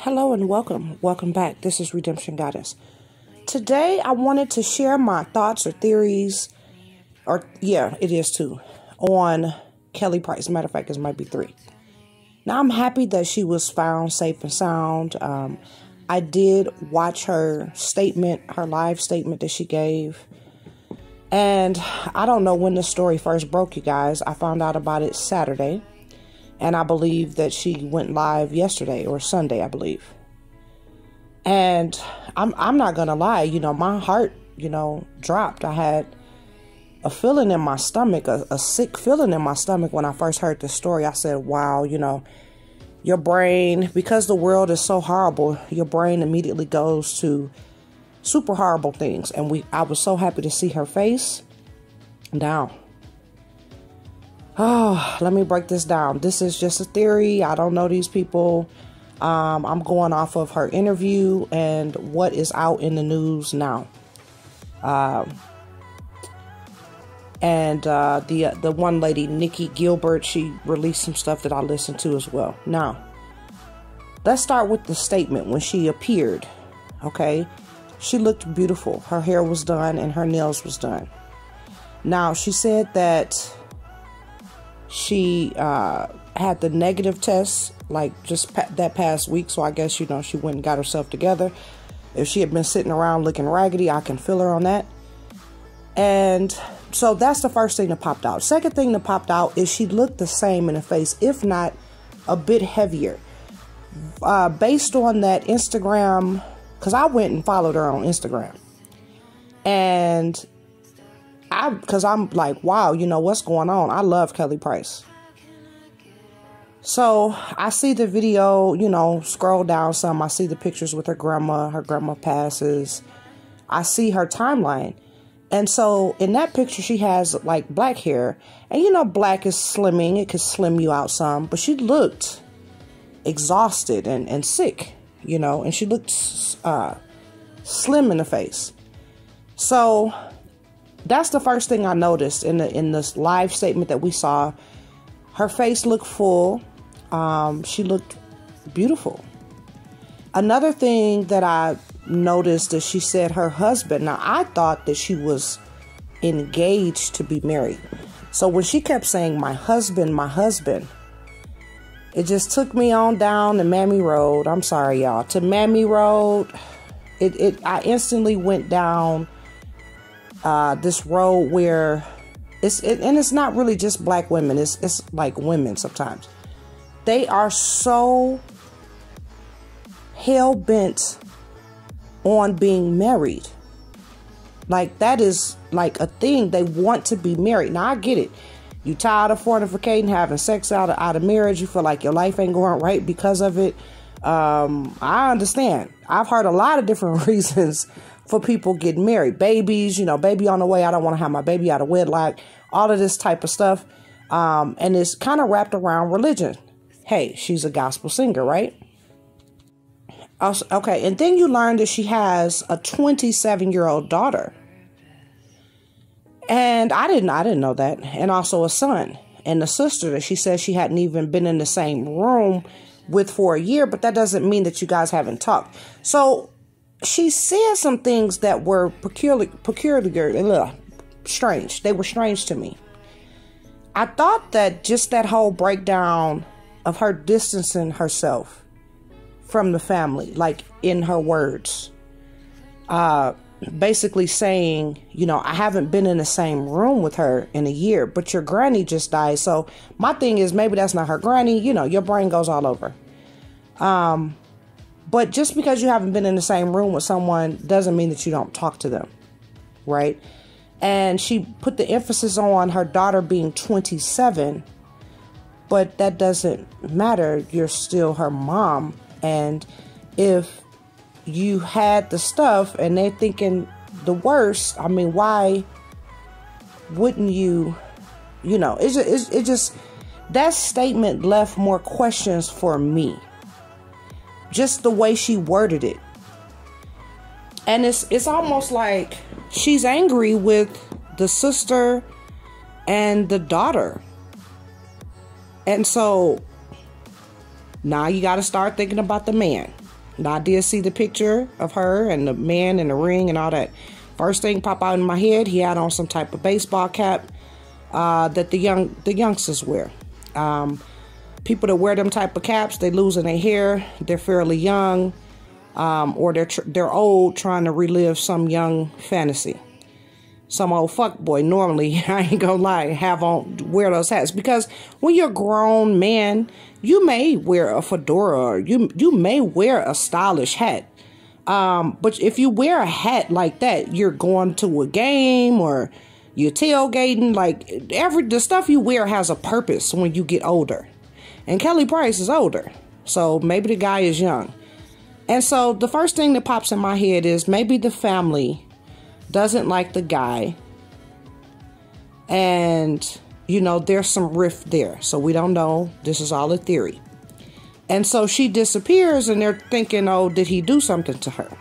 Hello and welcome. Welcome back. This is Redemption Goddess. Today I wanted to share my thoughts or theories, or yeah, it is two, on Kelly Price. Matter of fact, it might be three. Now I'm happy that she was found safe and sound. Um, I did watch her statement, her live statement that she gave. And I don't know when the story first broke, you guys. I found out about it Saturday. And I believe that she went live yesterday or Sunday, I believe. And I'm I'm not gonna lie, you know, my heart, you know, dropped. I had a feeling in my stomach, a, a sick feeling in my stomach when I first heard the story. I said, Wow, you know, your brain, because the world is so horrible, your brain immediately goes to super horrible things. And we I was so happy to see her face down Oh, let me break this down. This is just a theory. I don't know these people. Um, I'm going off of her interview and what is out in the news now. Um, and uh, the the one lady, Nikki Gilbert, she released some stuff that I listened to as well. Now, let's start with the statement when she appeared. Okay, she looked beautiful. Her hair was done and her nails was done. Now she said that she uh, had the negative test like just pa- that past week, so I guess you know she went and got herself together. If she had been sitting around looking raggedy, I can feel her on that. And so that's the first thing that popped out. Second thing that popped out is she looked the same in the face, if not a bit heavier. Uh, based on that Instagram, because I went and followed her on Instagram. And I because I'm like, wow, you know what's going on. I love Kelly Price. So I see the video, you know, scroll down some. I see the pictures with her grandma. Her grandma passes. I see her timeline. And so in that picture, she has like black hair. And you know, black is slimming, it could slim you out some. But she looked exhausted and, and sick, you know, and she looked uh, slim in the face. So that's the first thing I noticed in the in this live statement that we saw. Her face looked full. Um, she looked beautiful. Another thing that I noticed is she said her husband. Now I thought that she was engaged to be married. So when she kept saying my husband, my husband, it just took me on down to Mammy Road. I'm sorry, y'all. To Mammy Road. It it I instantly went down uh, this role where it's it, and it's not really just black women. It's it's like women sometimes. They are so hell bent on being married. Like that is like a thing. They want to be married. Now I get it. You tired of fornicating, having sex out of out of marriage. You feel like your life ain't going right because of it. Um, I understand. I've heard a lot of different reasons for people getting married. Babies, you know, baby on the way. I don't want to have my baby out of wedlock. All of this type of stuff. Um, and it's kind of wrapped around religion. Hey, she's a gospel singer, right? Also, okay, and then you learn that she has a 27 year old daughter. And I didn't I didn't know that. And also a son and a sister that she says she hadn't even been in the same room with for a year, but that doesn't mean that you guys haven't talked. So she said some things that were peculiar, peculiar, ugh, strange. They were strange to me. I thought that just that whole breakdown of her distancing herself from the family, like in her words, uh, basically saying, you know, I haven't been in the same room with her in a year, but your granny just died. So my thing is maybe that's not her granny. You know, your brain goes all over. Um, but just because you haven't been in the same room with someone doesn't mean that you don't talk to them, right? And she put the emphasis on her daughter being 27, but that doesn't matter. You're still her mom. And if you had the stuff and they're thinking the worst, I mean, why wouldn't you, you know, it's just, it just, that statement left more questions for me just the way she worded it. And it's it's almost like she's angry with the sister and the daughter. And so now you got to start thinking about the man. Now, I did see the picture of her and the man and the ring and all that. First thing pop out in my head, he had on some type of baseball cap uh, that the young the youngsters wear. Um, people that wear them type of caps, they losing their hair. They're fairly young, um, or they're tr- they're old, trying to relive some young fantasy. Some old fuck boy normally, I ain't gonna lie, have on wear those hats because when you're a grown man, you may wear a fedora or you you may wear a stylish hat. Um, but if you wear a hat like that, you're going to a game or you're tailgating. Like every the stuff you wear has a purpose when you get older. And Kelly Price is older, so maybe the guy is young. And so the first thing that pops in my head is maybe the family doesn't like the guy. And, you know, there's some rift there. So we don't know. This is all a theory. And so she disappears, and they're thinking, oh, did he do something to her?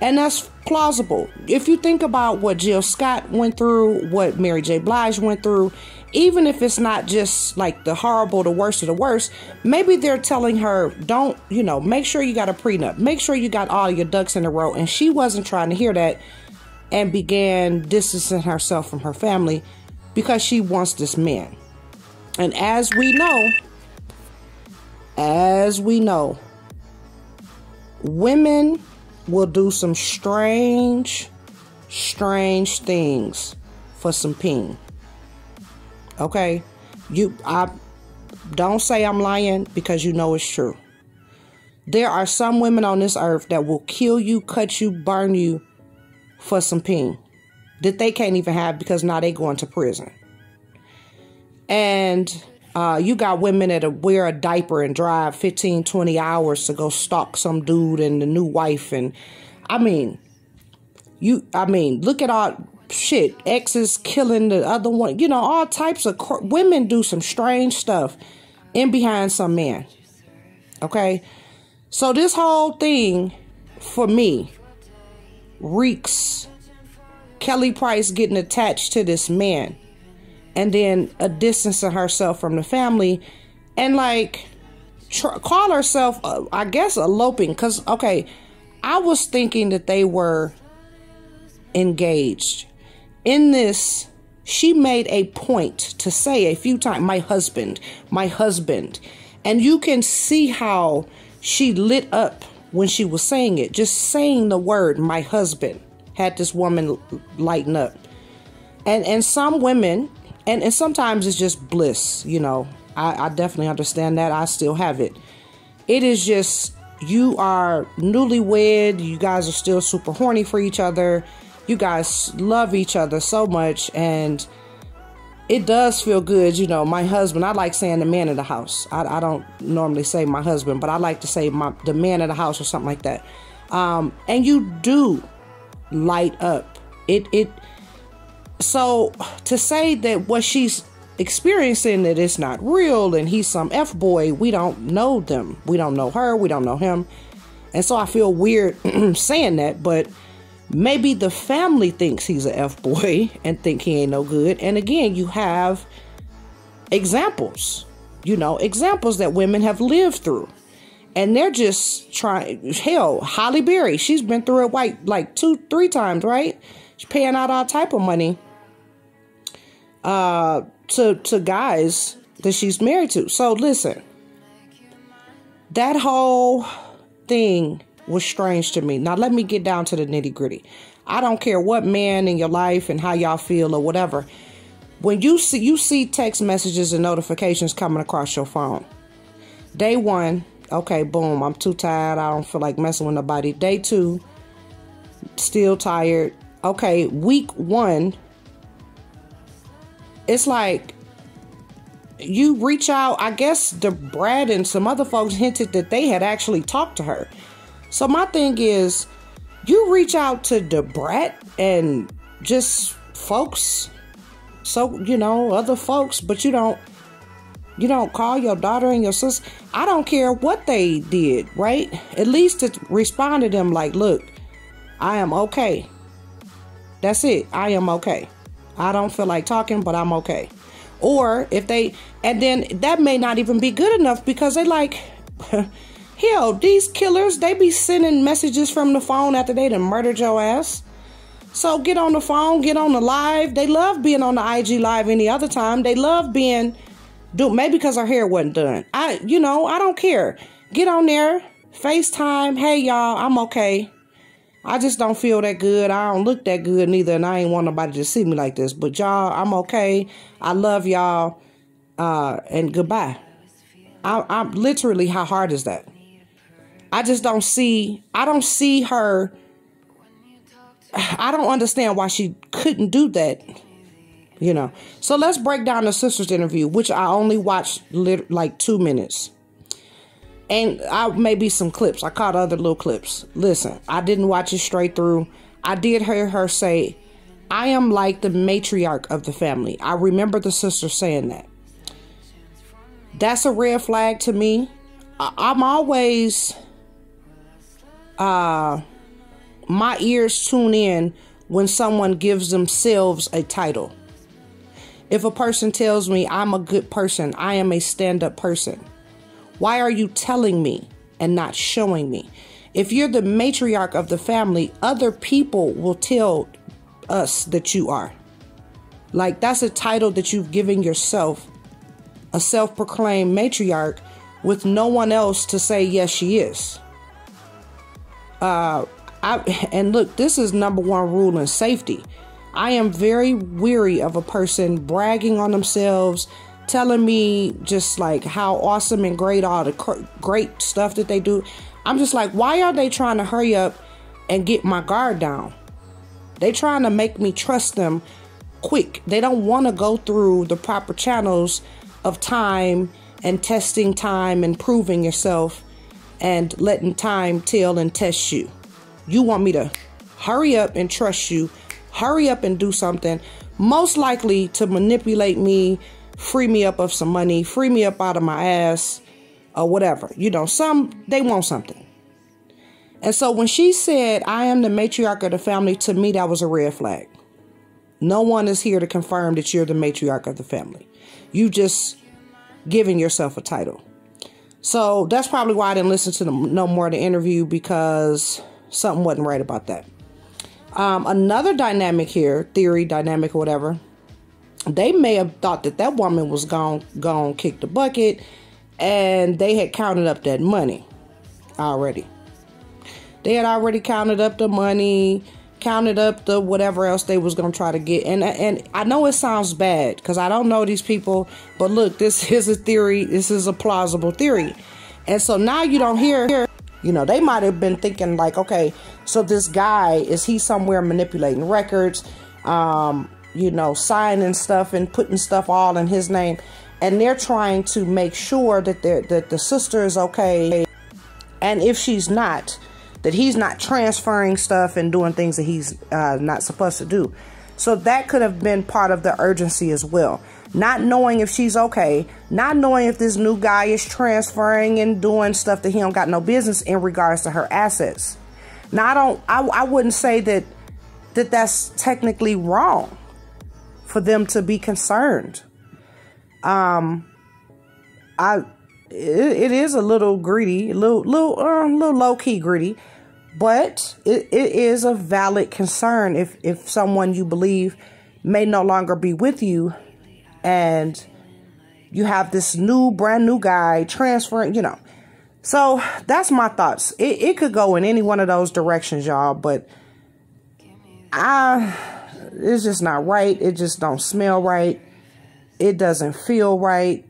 And that's plausible. If you think about what Jill Scott went through, what Mary J. Blige went through, even if it's not just like the horrible, the worst of the worst, maybe they're telling her, don't, you know, make sure you got a prenup, make sure you got all your ducks in a row. And she wasn't trying to hear that and began distancing herself from her family because she wants this man. And as we know, as we know, women will do some strange, strange things for some ping. Okay? You I don't say I'm lying because you know it's true. There are some women on this earth that will kill you, cut you, burn you for some pain that they can't even have because now they going to prison. And uh, you got women that wear a diaper and drive 15, 20 hours to go stalk some dude and the new wife. And I mean, you, I mean, look at all shit. Exes killing the other one. You know, all types of women do some strange stuff in behind some man. Okay. So this whole thing for me reeks Kelly Price getting attached to this man and then a distancing herself from the family and like tr- call herself uh, i guess eloping because okay i was thinking that they were engaged in this she made a point to say a few times my husband my husband. And you can see how she lit up when she was saying it. Just saying the word my husband had this woman lighten up. And and some women and and sometimes it's just bliss you know. I, I definitely understand that. I still have it. It is just you are newlywed. You guys are still super horny for each other you guys love each other so much and it does feel good you know. My husband i like saying the man of the house. I, I don't normally say my husband but i like to say my the man of the house or something like that. Um, and you do light up. It it so to say that what she's experiencing that it's not real and he's some f boy we don't know them. We don't know her. We don't know him. And so i feel weird saying that but maybe the family thinks he's a f boy and think he ain't no good. And again you have examples you know examples that women have lived through. And they're just trying hell Halle Berry she's been through it like like two three times right? She's paying out all type of money uh, to to guys that she's married to. So listen, that whole thing was strange to me. Now let me get down to the nitty gritty. I don't care what man in your life and how y'all feel or whatever. When you see you see text messages and notifications coming across your phone. Day one, okay, boom, I'm too tired. I don't feel like messing with nobody. Day two, still tired. Okay, week one, it's like you reach out. I guess the Brad and some other folks hinted that they had actually talked to her. So my thing is, you reach out to the Brat and just folks, so you know other folks, but you don't you don't call your daughter and your sister. I don't care what they did, right? At least to respond to them like, look, I am okay. That's it. I am okay. I don't feel like talking, but I'm okay. Or if they, and then that may not even be good enough because they like, Hell, these killers, they be sending messages from the phone after they done murdered your ass. So get on the phone, get on the live. They love being on the IG live any other time. They love being do maybe because her hair wasn't done. I you know, I don't care. Get on there, FaceTime. Hey y'all, I'm okay. I just don't feel that good. I don't look that good neither, and I ain't want nobody to see me like this. But y'all, I'm okay. I love y'all. Uh, and goodbye. I, I'm literally how hard is that? I just don't see. I don't see her. I don't understand why she couldn't do that. You know. So let's break down the sisters interview, which I only watched lit- like two minutes and I maybe some clips. I caught other little clips. Listen, I didn't watch it straight through. I did hear her say, I am like the matriarch of the family. I remember the sister saying that. That's a red flag to me. I- am always, uh, my ears tune in when someone gives themselves a title. If a person tells me I'm a good person, I am a stand up person why are you telling me and not showing me? If you're the matriarch of the family, other people will tell us that you are. Like that's a title that you've given yourself, a self proclaimed matriarch with no one else to say, yes, she is. Uh, I, and look, this is number one rule in safety. I am very weary of a person bragging on themselves, telling me just like how awesome and great all the cr- great stuff that they do. I'm just like, why are they trying to hurry up and get my guard down? They trying to make me trust them quick. They don't want to go through the proper channels of time and testing time and proving yourself and letting time tell and test you. You want me to hurry up and trust you, hurry up and do something, most likely to manipulate me free me up of some money, free me up out of my ass, or whatever. You know, some they want something. And so when she said, I am the matriarch of the family, to me that was a red flag. No one is here to confirm that you're the matriarch of the family. You just giving yourself a title. So that's probably why I didn't listen to no more of the interview because something wasn't right about that. Um, another dynamic here, theory, dynamic, or whatever, they may have thought that that woman was gone gone kick the bucket and they had counted up that money already they had already counted up the money counted up the whatever else they was to try to get and and I know it sounds bad cuz I don't know these people but look this is a theory this is a plausible theory and so now you don't hear you know they might have been thinking like okay so this guy is he somewhere manipulating records um you know, signing stuff and putting stuff all in his name. And they're trying to make sure that that the sister is okay. And if she's not, that he's not transferring stuff and doing things that he's uh, not supposed to do. So that could have been part of the urgency as well. Not knowing if she's okay, not knowing if this new guy is transferring and doing stuff that he don't got no business in regards to her assets. Now I don't, I, I wouldn't say that that that's technically wrong for them to be concerned. Um, I it, it is a little greedy, a little little uh, little low key greedy, but it, it is a valid concern if if someone you believe may no longer be with you, and you have this new brand new guy transferring, you know. So that's my thoughts. It it could go in any one of those directions, y'all, but I it's just not right. It just don't smell right. It doesn't feel right.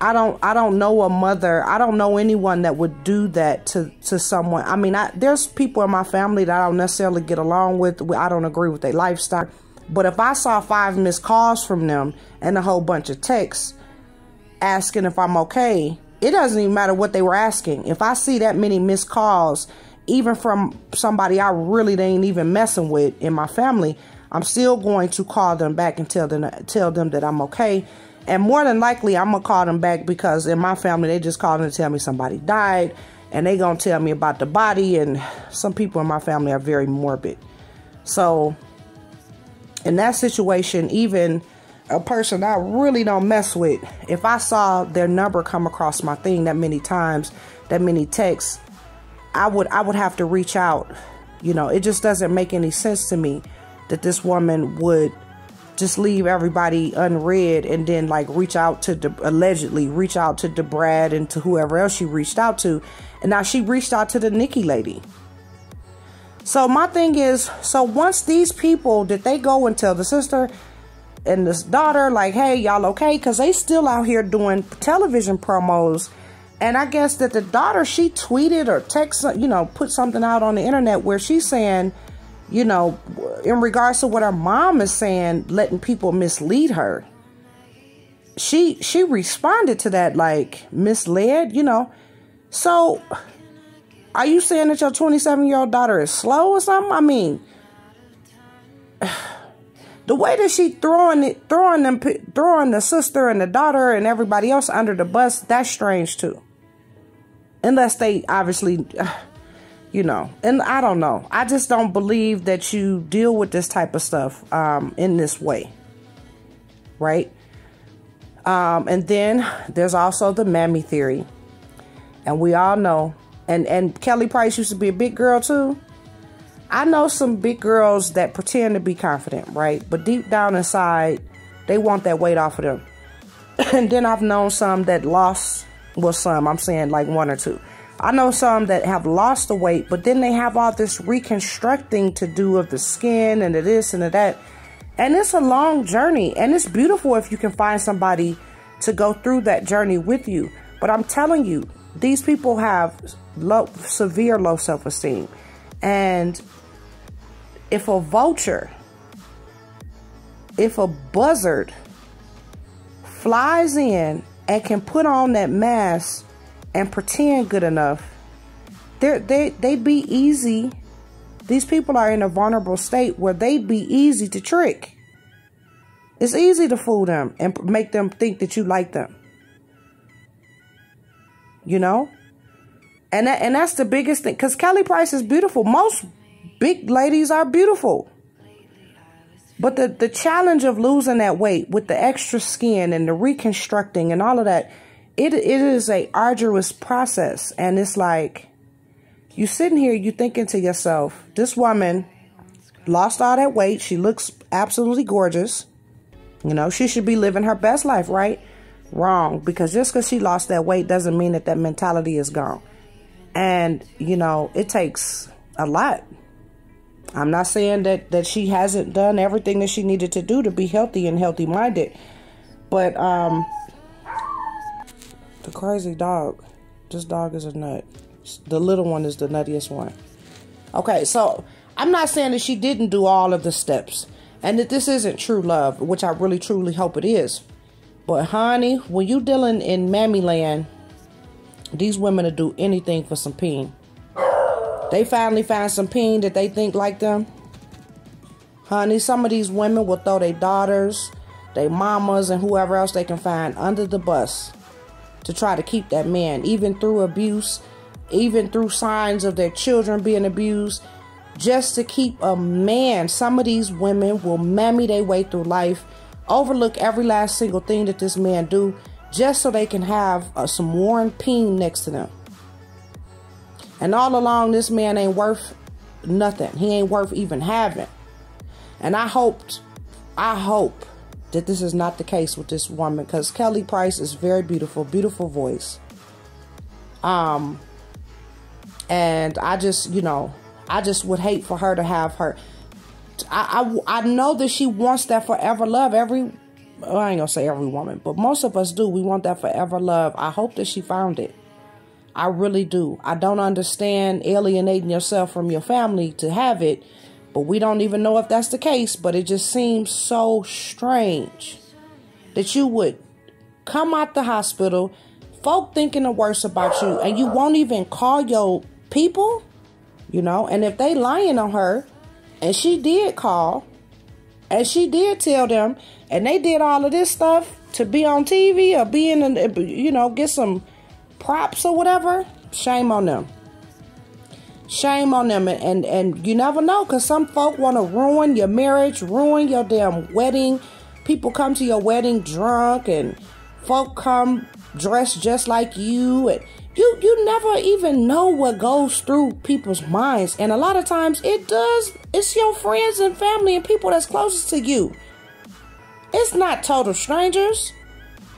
I don't I don't know a mother. I don't know anyone that would do that to to someone. I mean, I, there's people in my family that I don't necessarily get along with. I don't agree with their lifestyle. But if I saw five missed calls from them and a whole bunch of texts asking if I'm okay, it doesn't even matter what they were asking. If I see that many missed calls even from somebody I really ain't even messing with in my family, I'm still going to call them back and tell them tell them that I'm okay. And more than likely, I'm gonna call them back because in my family they just called and tell me somebody died, and they gonna tell me about the body. And some people in my family are very morbid, so in that situation, even a person I really don't mess with, if I saw their number come across my thing that many times, that many texts, I would I would have to reach out. You know, it just doesn't make any sense to me that this woman would just leave everybody unread and then like reach out to the allegedly reach out to Brad and to whoever else she reached out to. And now she reached out to the Nikki lady. So my thing is, so once these people did they go and tell the sister and this daughter like, hey, y'all okay? Because they still out here doing television promos. And I guess that the daughter, she tweeted or texted, you know, put something out on the internet where she's saying, you know, in regards to what her mom is saying, letting people mislead her. She she responded to that like misled, you know. So are you saying that your 27 year old daughter is slow or something? I mean, the way that she throwing it, throwing them, throwing the sister and the daughter and everybody else under the bus, that's strange too. Unless they obviously, you know, and I don't know. I just don't believe that you deal with this type of stuff um, in this way, right? Um, and then there's also the mammy theory, and we all know and and Kelly Price used to be a big girl too. I know some big girls that pretend to be confident, right? But deep down inside, they want that weight off of them. and then I've known some that lost, well, some, I'm saying like one or two. I know some that have lost the weight, but then they have all this reconstructing to do of the skin and the this and the that. And it's a long journey. And it's beautiful if you can find somebody to go through that journey with you. But I'm telling you, these people have low, severe low self esteem. And if a vulture, if a buzzard flies in and can put on that mask and pretend good enough, they they they'd be easy. These people are in a vulnerable state where they'd be easy to trick. It's easy to fool them and make them think that you like them. You know? And that, and that's the biggest thing cuz Kelly Price is beautiful. Most big ladies are beautiful. But the the challenge of losing that weight with the extra skin and the reconstructing and all of that, it it is a arduous process and it's like you sitting here you thinking to yourself, this woman lost all that weight, she looks absolutely gorgeous. You know, she should be living her best life, right? wrong because just because she lost that weight doesn't mean that that mentality is gone. And, you know, it takes a lot. I'm not saying that, that she hasn't done everything that she needed to do to be healthy and healthy minded. But, um, the crazy dog, this dog is a nut. The little one is the nuttiest one. Okay, so I'm not saying that she didn't do all of the steps and that this isn't true love, which I really truly hope it is. But honey, when you dealing in mammy land, these women will do anything for some peen. They finally find some peen that they think like them. Honey, some of these women will throw their daughters, their mamas, and whoever else they can find under the bus to try to keep that man, even through abuse, even through signs of their children being abused, just to keep a man. Some of these women will mammy their way through life overlook every last single thing that this man do just so they can have uh, some Warren Peen next to them. And all along, this man ain't worth nothing. He ain't worth even having. And I hoped, I hope that this is not the case with this woman because Kelly Price is very beautiful, beautiful voice. Um, and I just, you know, I just would hate for her to have her I, I, I know that she wants that forever love. Every, well, I ain't gonna say every woman, but most of us do. We want that forever love. I hope that she found it. I really do. I don't understand alienating yourself from your family to have it, but we don't even know if that's the case. But it just seems so strange that you would come out the hospital, folk thinking the worst about you, and you won't even call your people, you know. And if they lying on her, and she did call. And she did tell them. And they did all of this stuff to be on TV or be in, you know, get some props or whatever. Shame on them. Shame on them. And, and, and you never know because some folk want to ruin your marriage, ruin your damn wedding, people come to your wedding drunk and folk come dressed just like you and you you never even know what goes through people's minds. And a lot of times it does it's your friends and family and people that's closest to you. It's not total strangers.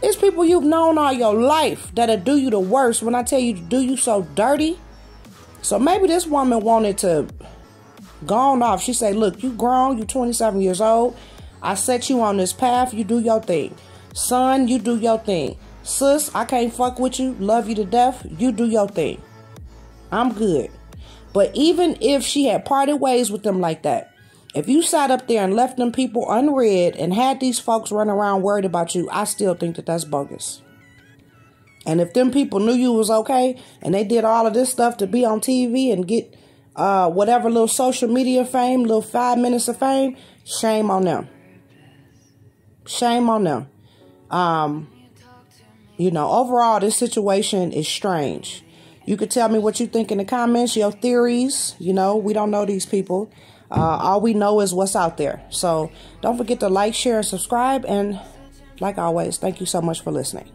It's people you've known all your life that'll do you the worst. When i tell you to do you so dirty so maybe this woman wanted to gone off she said look you grown you 27 years old i set you on this path you do your thing son you do your thing Sis, I can't fuck with you, love you to death. You do your thing. I'm good. But even if she had parted ways with them like that, if you sat up there and left them people unread and had these folks run around worried about you, I still think that that's bogus. And if them people knew you was okay and they did all of this stuff to be on TV and get uh, whatever little social media fame, little five minutes of fame, shame on them. Shame on them. Um, you know, overall, this situation is strange. You could tell me what you think in the comments, your theories. You know, we don't know these people. Uh, all we know is what's out there. So don't forget to like, share, and subscribe. And like always, thank you so much for listening.